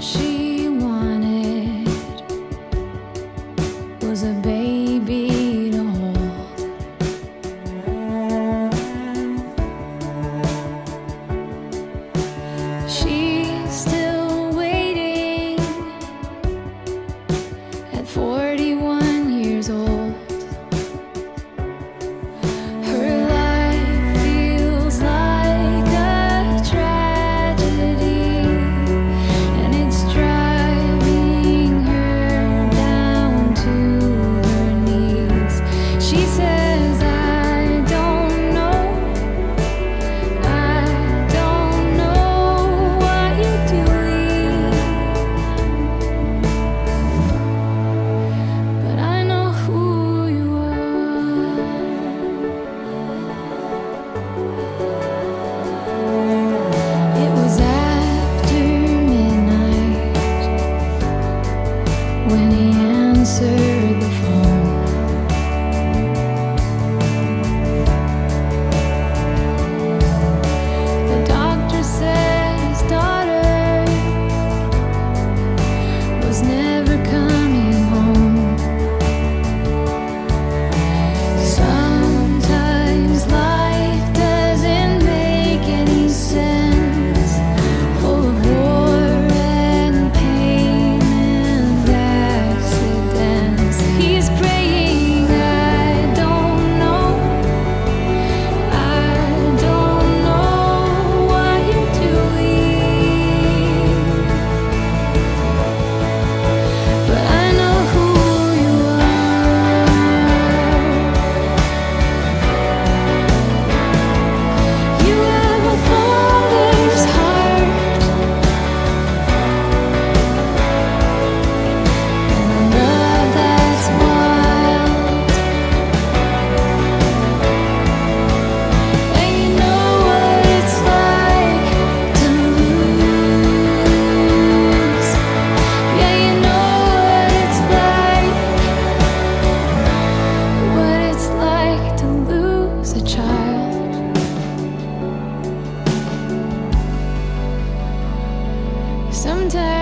She when he answered. wonder